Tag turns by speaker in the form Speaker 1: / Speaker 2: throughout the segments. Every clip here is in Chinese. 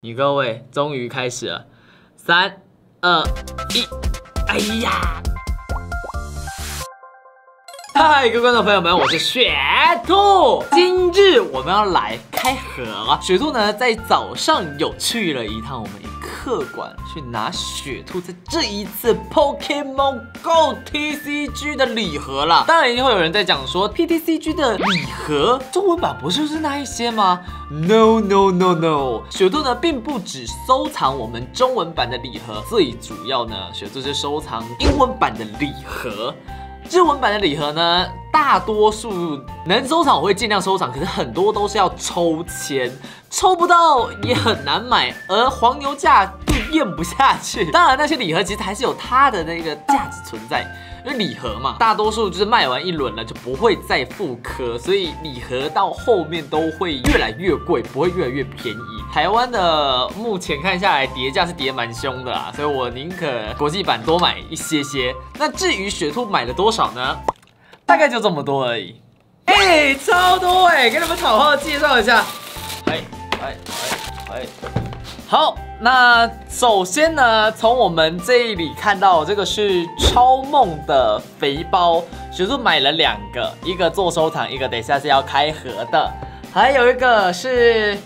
Speaker 1: 你各位终于开始了，三二一，哎呀！嗨，各位观众朋友们，我是雪兔。今日我们要来开盒。雪兔呢，在早上有去了一趟我们客馆，去拿雪兔在这一次 Pokemon Go TCG 的礼盒了。当然，一定会有人在讲说，PTCG 的礼盒中文版不是就是那一些吗？No No No No，雪兔呢并不只收藏我们中文版的礼盒，最主要呢，雪兔是收藏英文版的礼盒。日文版的礼盒呢，大多数能收藏我会尽量收藏，可是很多都是要抽签，抽不到也很难买，而黄牛价咽不下去。当然，那些礼盒其实还是有它的那个价值存在。因为礼盒嘛，大多数就是卖完一轮了就不会再复刻，所以礼盒到后面都会越来越贵，不会越来越便宜。台湾的目前看下来叠价是叠蛮凶的啦，所以我宁可国际版多买一些些。那至于雪兔买了多少呢？大概就这么多而已。哎，超多哎，给你们好好介绍一下。哎哎哎哎，好。那首先呢，从我们这里看到，这个是超梦的肥包，雪兔买了两个，一个做收藏，一个等下是要开盒的，还有一个是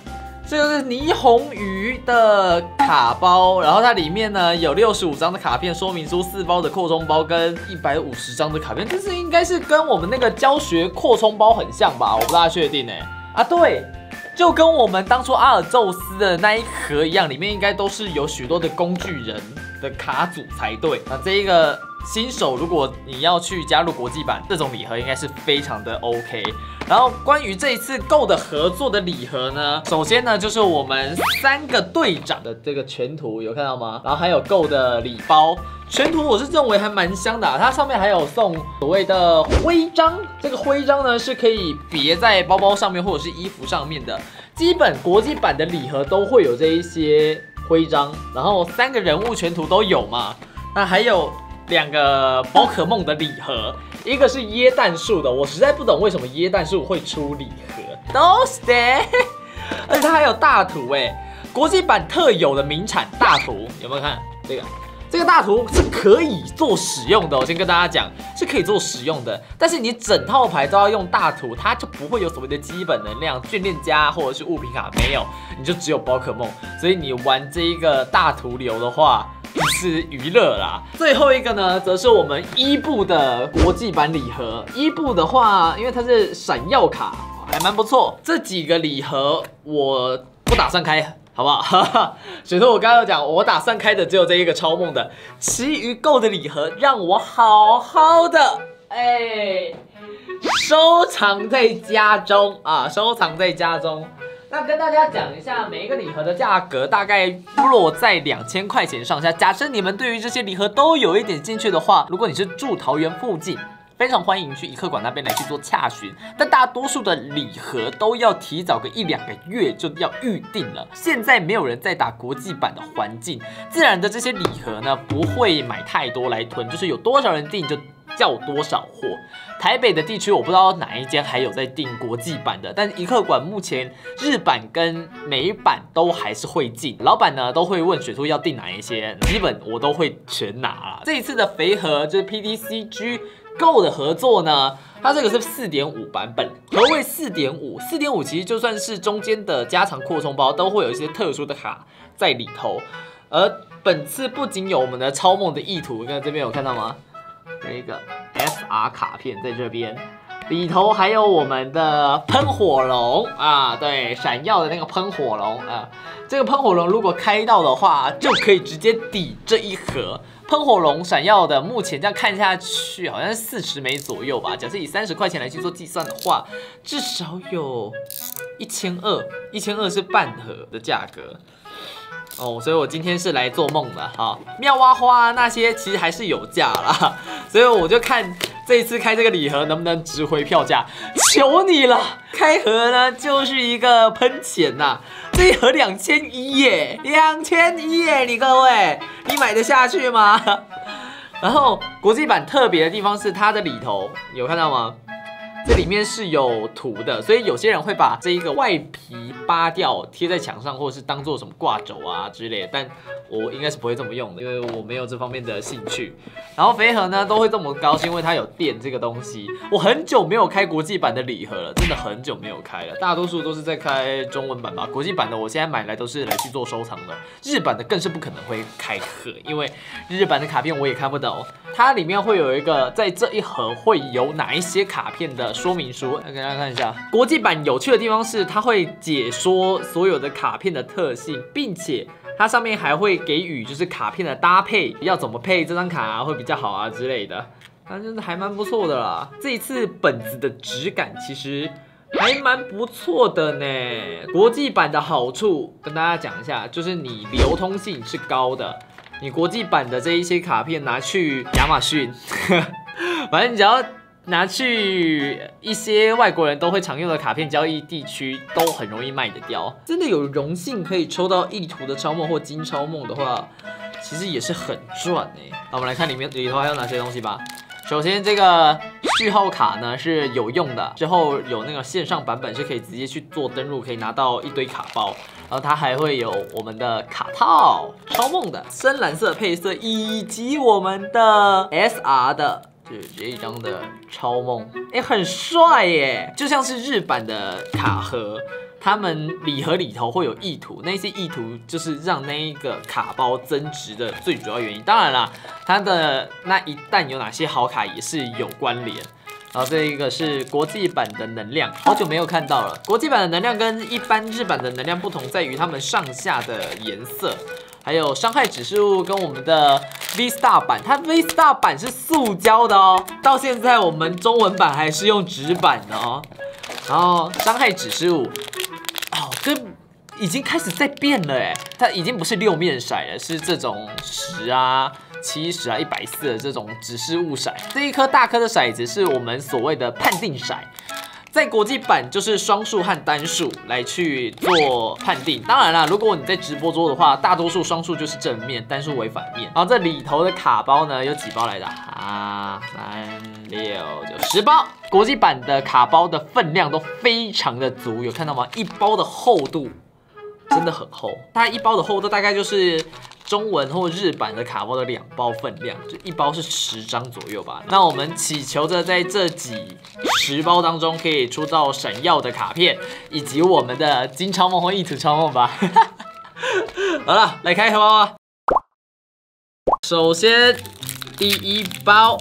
Speaker 1: 这个是霓虹鱼的卡包，然后它里面呢有六十五张的卡片说明书，四包的扩充包跟一百五十张的卡片，这是应该是跟我们那个教学扩充包很像吧？我不大确定哎，啊对。就跟我们当初阿尔宙斯的那一盒一样，里面应该都是有许多的工具人的卡组才对。那这一个新手，如果你要去加入国际版，这种礼盒应该是非常的 OK。然后关于这一次 GO 的合作的礼盒呢，首先呢就是我们三个队长的这个全图，有看到吗？然后还有 GO 的礼包。全图我是认为还蛮香的，它上面还有送所谓的徽章，这个徽章呢是可以别在包包上面或者是衣服上面的。基本国际版的礼盒都会有这一些徽章，然后三个人物全图都有嘛。那还有两个宝可梦的礼盒，一个是椰蛋树的，我实在不懂为什么椰蛋树会出礼盒，都是的。而且它还有大图哎，国际版特有的名产大图，有没有看这个？这个大图是可以做使用的，我先跟大家讲，是可以做使用的。但是你整套牌都要用大图，它就不会有所谓的基本能量、训练家或者是物品卡，没有，你就只有宝可梦。所以你玩这一个大图流的话，是娱乐啦。最后一个呢，则是我们伊布的国际版礼盒。伊布的话，因为它是闪耀卡，还蛮不错。这几个礼盒我不打算开。好不好？所以说我刚刚讲，我打算开的只有这一个超梦的，其余够的礼盒让我好好的哎收藏在家中啊，收藏在家中。那跟大家讲一下，每一个礼盒的价格大概落在两千块钱上下。假设你们对于这些礼盒都有一点兴趣的话，如果你是住桃园附近。非常欢迎去一客馆那边来去做洽询，但大多数的礼盒都要提早个一两个月就要预定了。现在没有人在打国际版的环境，自然的这些礼盒呢不会买太多来囤，就是有多少人订就叫多少货。台北的地区我不知道哪一间还有在订国际版的，但一客馆目前日版跟美版都还是会进。老板呢都会问雪兔要订哪一些，基本我都会全拿了。这一次的肥盒就是 PDCG。Go 的合作呢，它这个是四点五版本。何谓四点五？四点五其实就算是中间的加长扩充包，都会有一些特殊的卡在里头。而本次不仅有我们的超梦的意图，你看这边有看到吗？一个 SR 卡片在这边，里头还有我们的喷火龙啊，对，闪耀的那个喷火龙啊。这个喷火龙如果开到的话，就可以直接抵这一盒。喷火龙闪耀的，目前这样看下去，好像四十枚左右吧。假设以三十块钱来去做计算的话，至少有一千二，一千二是半盒的价格。哦，所以我今天是来做梦的哈。妙蛙花那些其实还是有价啦，所以我就看这一次开这个礼盒能不能值回票价，求你了！开盒呢就是一个喷钱呐。这一盒两千一耶，两千一耶！你各位，你买得下去吗？然后国际版特别的地方是它的里头有看到吗？这里面是有图的，所以有些人会把这一个外皮扒掉，贴在墙上，或者是当做什么挂轴啊之类的。但我应该是不会这么用的，因为我没有这方面的兴趣。然后肥盒呢都会这么高兴，因为它有电这个东西。我很久没有开国际版的礼盒了，真的很久没有开了，大多数都是在开中文版吧。国际版的我现在买来都是来去做收藏的，日版的更是不可能会开盒，因为日版的卡片我也看不懂。它里面会有一个，在这一盒会有哪一些卡片的说明书，来给大家看一下。国际版有趣的地方是，它会解说所有的卡片的特性，并且它上面还会给予就是卡片的搭配，要怎么配这张卡会比较好啊之类的，反正还蛮不错的啦。这一次本子的质感其实还蛮不错的呢。国际版的好处跟大家讲一下，就是你流通性是高的。你国际版的这一些卡片拿去亚马逊，反正你只要拿去一些外国人都会常用的卡片交易地区，都很容易卖得掉。真的有荣幸可以抽到意图的超梦或金超梦的话，其实也是很赚哎。那我们来看里面里头还有哪些东西吧。首先，这个序号卡呢是有用的，之后有那个线上版本是可以直接去做登录，可以拿到一堆卡包。然后它还会有我们的卡套，超梦的深蓝色配色，以及我们的 SR 的，就是这一张的超梦，哎，很帅耶，就像是日版的卡盒。他们礼盒里头会有意图，那些意图就是让那一个卡包增值的最主要原因。当然啦，它的那一旦有哪些好卡也是有关联。然后这一个是国际版的能量，好久没有看到了。国际版的能量跟一般日版的能量不同，在于它们上下的颜色，还有伤害指数跟我们的 V Star 版，它 V Star 版是塑胶的哦，到现在我们中文版还是用纸版的哦。然后伤害指数。这已经开始在变了哎，它已经不是六面骰了，是这种十啊、七十啊、一百四的这种指示物骰。这一颗大颗的骰子是我们所谓的判定骰，在国际版就是双数和单数来去做判定。当然啦，如果你在直播桌的话，大多数双数就是正面，单数为反面。然后这里头的卡包呢，有几包来的啊？三六九十包。国际版的卡包的分量都非常的足，有看到吗？一包的厚度真的很厚，它一包的厚度大概就是中文或日版的卡包的两包分量，就一包是十张左右吧。那我们祈求着在这几十包当中可以出到闪耀的卡片，以及我们的金超梦或异图超梦吧。好了，来开盒啊！首先第一包，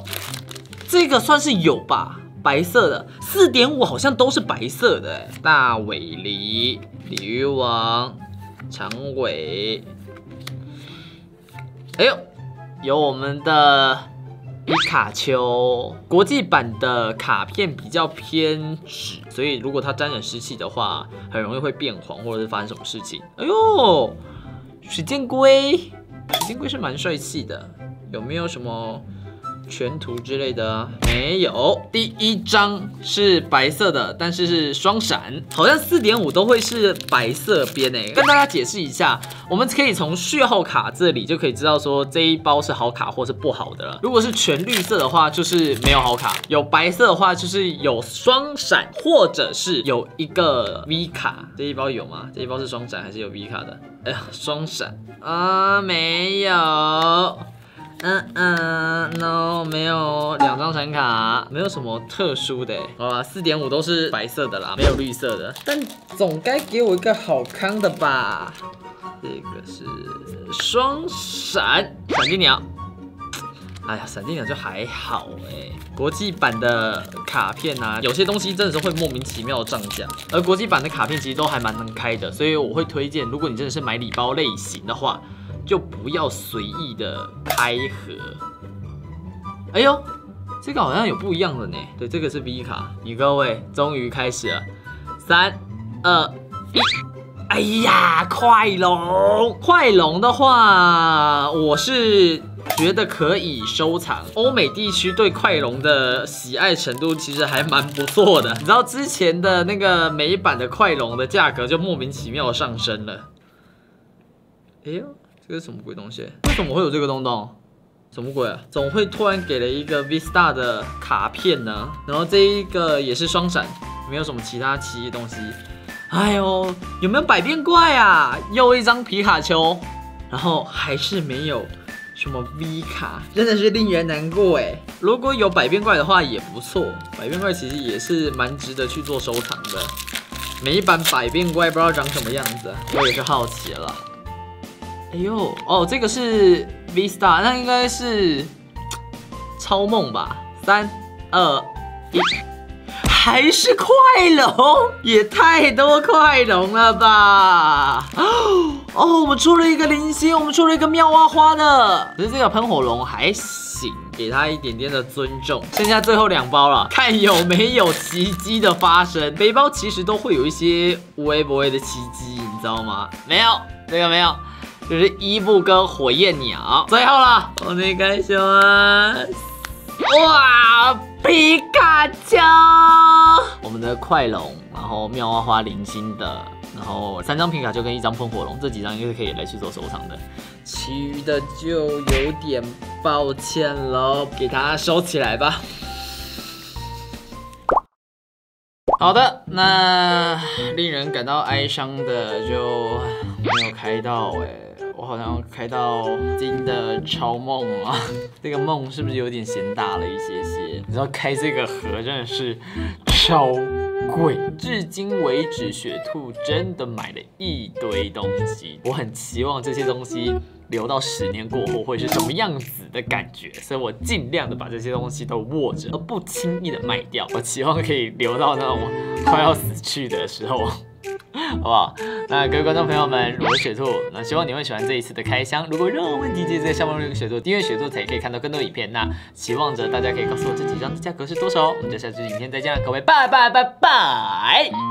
Speaker 1: 这个算是有吧。白色的四点五好像都是白色的，大尾狸、鲤鱼王、长尾，哎呦，有我们的皮卡丘。国际版的卡片比较偏纸，所以如果它沾染湿气的话，很容易会变黄或者是发生什么事情。哎呦，水箭龟，水箭龟是蛮帅气的，有没有什么？全图之类的没有，第一张是白色的，但是是双闪，好像四点五都会是白色边诶。跟大家解释一下，我们可以从序号卡这里就可以知道说这一包是好卡或是不好的了。如果是全绿色的话，就是没有好卡；有白色的话，就是有双闪或者是有一个 V 卡。这一包有吗？这一包是双闪还是有 V 卡的？哎呀，双闪啊，没有。嗯嗯，no，没有两张闪卡，没有什么特殊的。好吧，四点五都是白色的啦，没有绿色的。但总该给我一个好康的吧？这个是双闪闪电鸟。哎呀，闪电鸟就还好哎。国际版的卡片啊，有些东西真的是会莫名其妙涨价，而国际版的卡片其实都还蛮能开的，所以我会推荐，如果你真的是买礼包类型的话。就不要随意的开盒。哎呦，这个好像有不一样的呢。对，这个是 V 卡。你各位终于开始了，三二一。哎呀，快龙！快龙的话，我是觉得可以收藏。欧美地区对快龙的喜爱程度其实还蛮不错的。你知道之前的那个美版的快龙的价格就莫名其妙上升了。哎呦。这是什么鬼东西？为什么会有这个东东？什么鬼啊？怎么会突然给了一个 V Star 的卡片呢？然后这一个也是双闪，没有什么其他奇异东西。哎呦，有没有百变怪啊？又一张皮卡丘，然后还是没有什么 V 卡，真的是令人难过哎。如果有百变怪的话也不错，百变怪其实也是蛮值得去做收藏的。每一版百变怪不知道长什么样子，我也是好奇了。哎呦，哦，这个是 Vista，那应该是超梦吧？三二一。还是快龙，也太多快龙了吧！哦，我们出了一个零星，我们出了一个妙蛙花的，可是这个喷火龙还行，给他一点点的尊重。剩下最后两包了，看有没有奇迹的发生。每包其实都会有一些无微不微的奇迹，你知道吗？没有，这个没有，就是伊布跟火焰鸟。最后了，我那个什么？哇！皮卡丘，我们的快龙，然后妙蛙花零星的，然后三张皮卡丘跟一张喷火龙，这几张应该是可以来去做收藏的，其余的就有点抱歉了，给它收起来吧。好的，那令人感到哀伤的就没有开到哎。我好像开到金的超梦啊，这个梦是不是有点嫌大了一些些？你知道开这个盒真的是超贵，至今为止雪兔真的买了一堆东西，我很期望这些东西留到十年过后会是什么样子的感觉，所以我尽量的把这些东西都握着，而不轻易的卖掉。我期望可以留到那种快要死去的时候。好不好？那各位观众朋友们，我是雪兔，那希望你会喜欢这一次的开箱。如果任何问题，记得在下方留言雪兔，订阅雪兔才可以看到更多影片。那期望着大家可以告诉我这几张的价格是多少。我们就下期影片再见了，各位拜拜拜拜。